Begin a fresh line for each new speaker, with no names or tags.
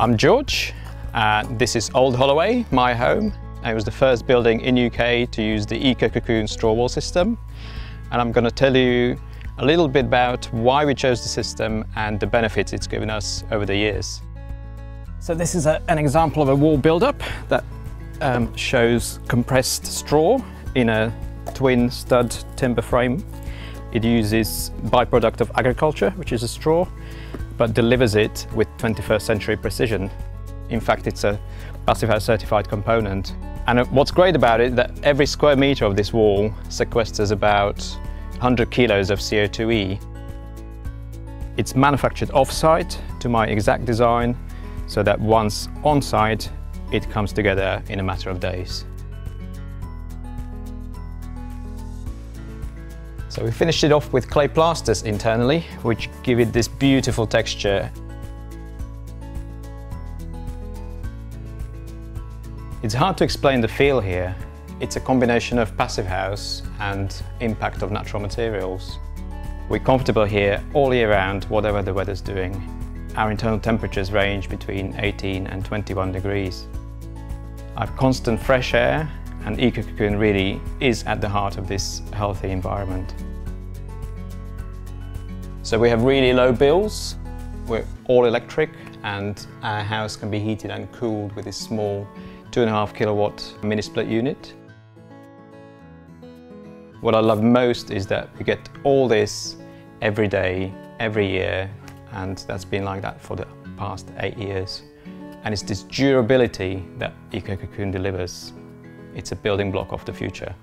I'm George. Uh, this is Old Holloway, my home. It was the first building in UK to use the EcoCocon straw wall system. And I'm going to tell you a little bit about why we chose the system and the benefits it's given us over the years. So this is a, an example of a wall build-up that um, shows compressed straw in a twin stud timber frame. It uses byproduct of agriculture, which is a straw, but delivers it with 21st century precision. In fact, it's a Passive House certified component. And uh, what's great about it is that every square meter of this wall sequesters about 100 kilos of CO2e. It's manufactured off-site to my exact design, so that once on-site, it comes together in a matter of days. So we finished it off with clay plasters internally, which give it this beautiful texture. It's hard to explain the feel here. It's a combination of passive house and impact of natural materials. We're comfortable here all year round, whatever the weather's doing. Our internal temperatures range between 18 and 21 degrees. I have constant fresh air and EcoCocon really is at the heart of this healthy environment. So we have really low bills, we're all electric and our house can be heated and cooled with this small two and a half kilowatt mini split unit. What I love most is that we get all this every day, every year, and that's been like that for the past eight years. And it's this durability that EcoCocon delivers. It's a building block of the future.